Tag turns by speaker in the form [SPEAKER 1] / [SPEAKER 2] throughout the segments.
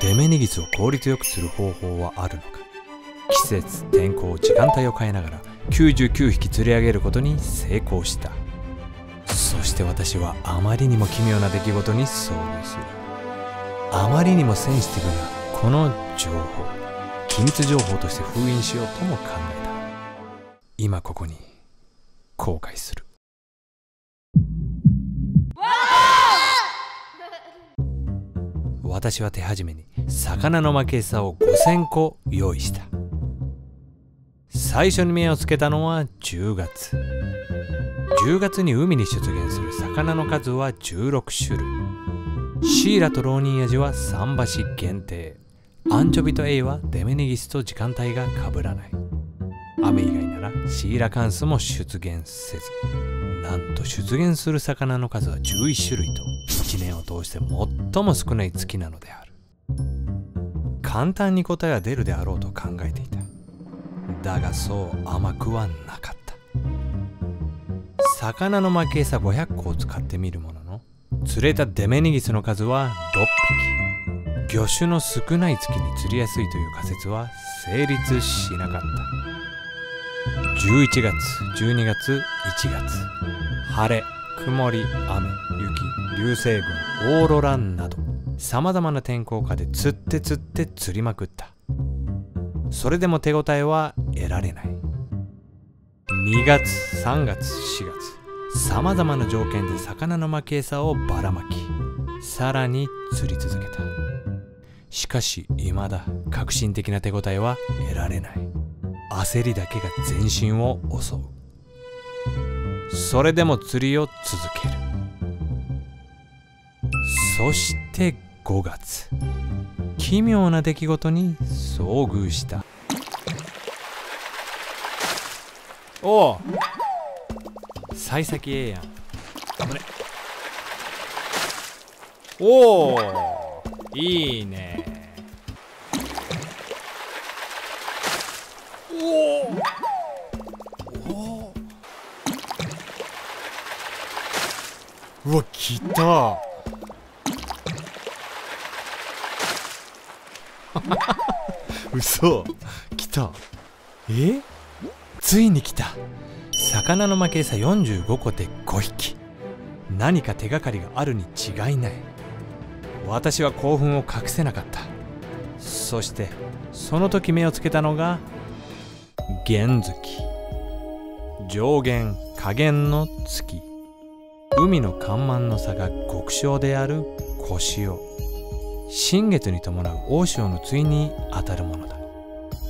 [SPEAKER 1] デメニギスを効率よくする方法はあるのか？季節天候時間帯を変えながら99匹釣り上げることに成功した。そして私はあまりにも奇妙な出来事に遭遇する。あまりにもセンシティブなこの情報機密情報として封印しようとも考えた。今ここに後悔する。私は手始めに魚の負け餌を5000個用意した。最初に目をつけたのは10月。10月に海に出現する魚の数は16種類。シーラとローニンアジは桟橋限定。アンチョビとエイはデメネギスと時間帯が被らない。雨以外ならシーラカンスも出現せず。なんと出現する魚の数は11種類と1年を通して最も少ない月なのである。簡単に答えは出るであろうと考えていた。だがそう甘くはなかった。魚の負け餌500個を使ってみるものの釣れたデメニギスの数は6匹。魚種の少ない月に釣りやすいという仮説は成立しなかった。11月12月1月。晴れ曇り雨雪流星群オーロランなどさまざまな天候下で釣って釣って釣りまくった。それでも手応えは得られない。2月3月4月。さまざまな条件で魚の巻き餌をばらまきさらに釣り続けた。しかし未だ革新的な手応えは得られない。焦りだけが全身を襲う。それでも釣りを続ける。そして5月。奇妙な出来事に遭遇した。おお幸先ええやん。これおおいいね。うわ来た。嘘。来た。え？ついに来た。魚の負け餌45個で5匹。何か手がかりがあるに違いない。私は興奮を隠せなかった。そしてその時目をつけたのが弦月。上限下限の月。海の干満の差が極小である小潮新月に伴う大潮の対にあたるものだ。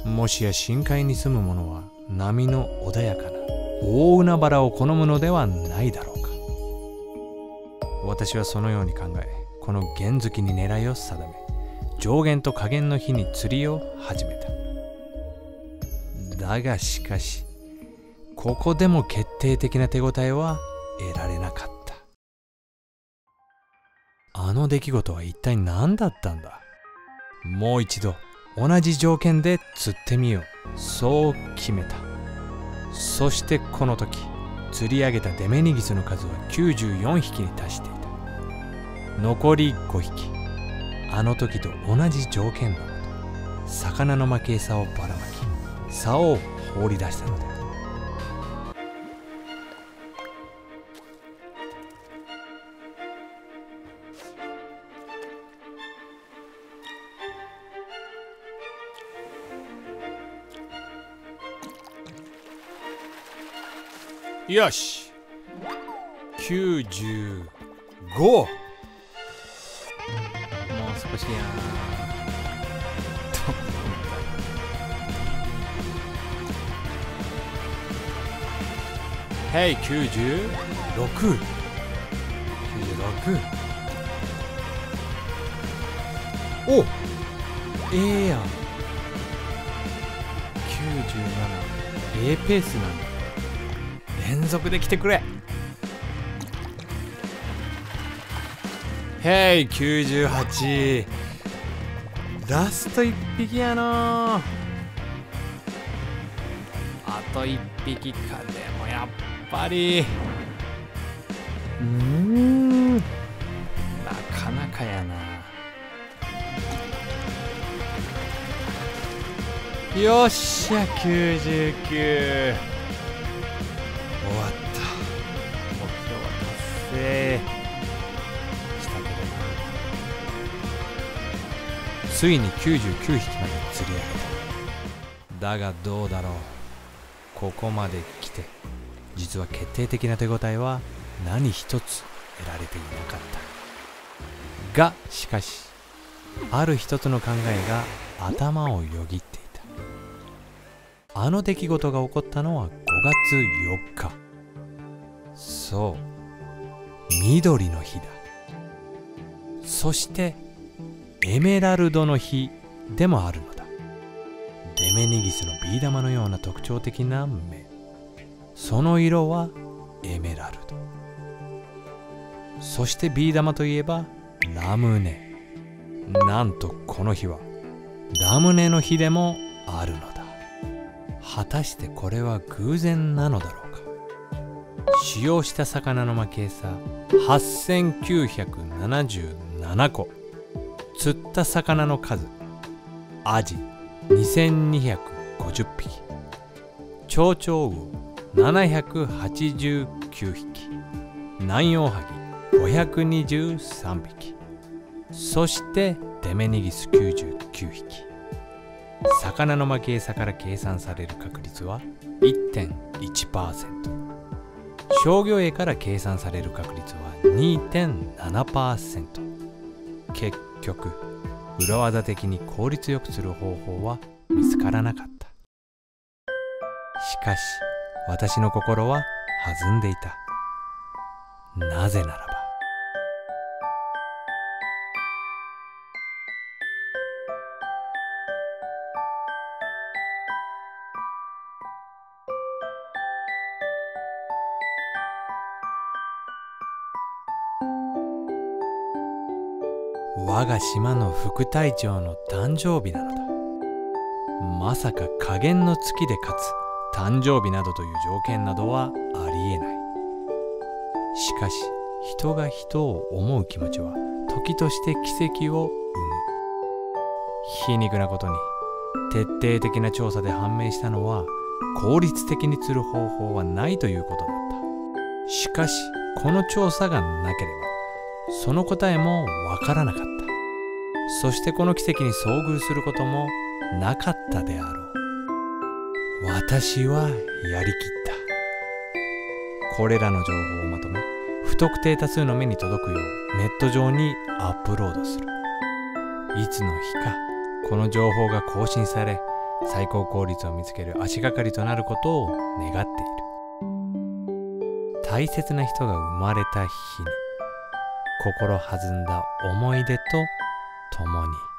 [SPEAKER 1] もしや深海に住む者は波の穏やかな大海原を好むのではないだろうか。私はそのように考えこの弦月に狙いを定め上限と下限の日に釣りを始めた。だがしかしここでも決定的な手応えは得られなかった。あの出来事は一体何だったんだ？もう一度同じ条件で釣ってみよう。そう決めた。そしてこの時釣り上げたデメニギスの数は94匹に達していた。残り5匹。あの時と同じ条件のもと。魚の負け餌をばらまき竿を放り出したのでよし。95もう少しやへい9696 96おええやん。97 A ペースなんだ。連続で来てくれ。へい98ラスト1匹やの。あと1匹か。でもやっぱり。うん。なかなかやな。よっしゃ99ついに99匹まで釣り上げただがどうだろう。ここまで来て実は決定的な手応えは何一つ得られていなかった。がしかしある一つの考えが頭をよぎっていた。あの出来事が起こったのは5月4日。そう。緑の日だ。そしてエメラルドの日でもあるのだ。デメニギスのビー玉のような特徴的な目。その色はエメラルド。そしてビー玉といえばラムネ。なんとこの日はラムネの日でもあるのだ。果たしてこれは偶然なのだろうか。使用した魚の蒔餌8977個。釣った魚の数アジ2250匹蝶々魚789匹南洋ハギ523匹そしてデメニギス99匹。魚の蒔餌から計算される確率は1.1%商業絵から計算される確率は2.7%結局裏技的に効率よくする方法は見つからなかった。しかし私の心は弾んでいた。なぜなら我が島の副隊長の誕生日なのだ。まさか加減の月でかつ誕生日などという条件などはありえない。しかし人が人を思う気持ちは時として奇跡を生む。皮肉なことに徹底的な調査で判明したのは効率的に釣る方法はないということだった。しかしこの調査がなければその答えもわからなかった。そしてこの奇跡に遭遇することもなかったであろう。私はやりきった。これらの情報をまとめ不特定多数の目に届くようネット上にアップロードする。いつの日かこの情報が更新され最高効率を見つける足がかりとなることを願っている。大切な人が生まれた日に心弾んだ思い出と共に。